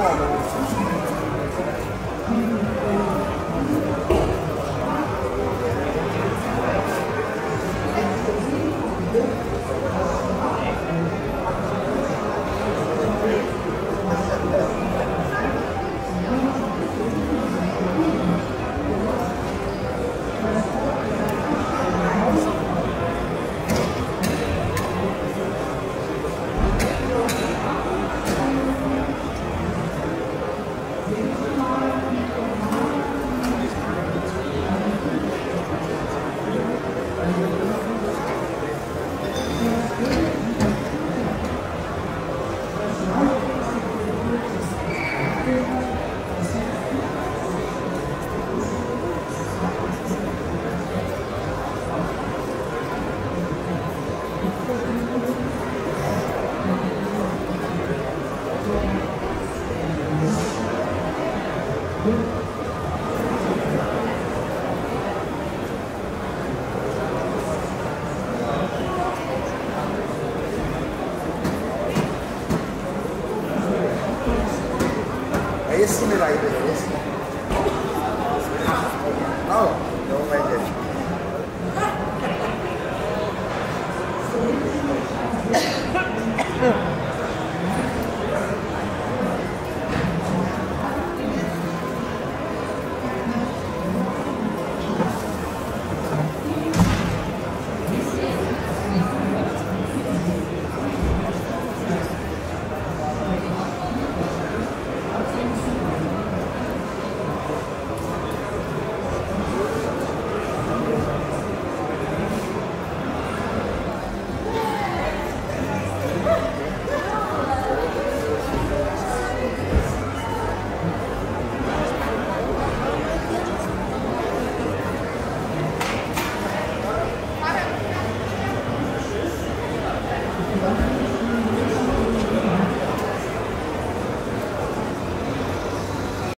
wall. 알겠습니다 이거 알겠습니다 아, 아우 너무 많이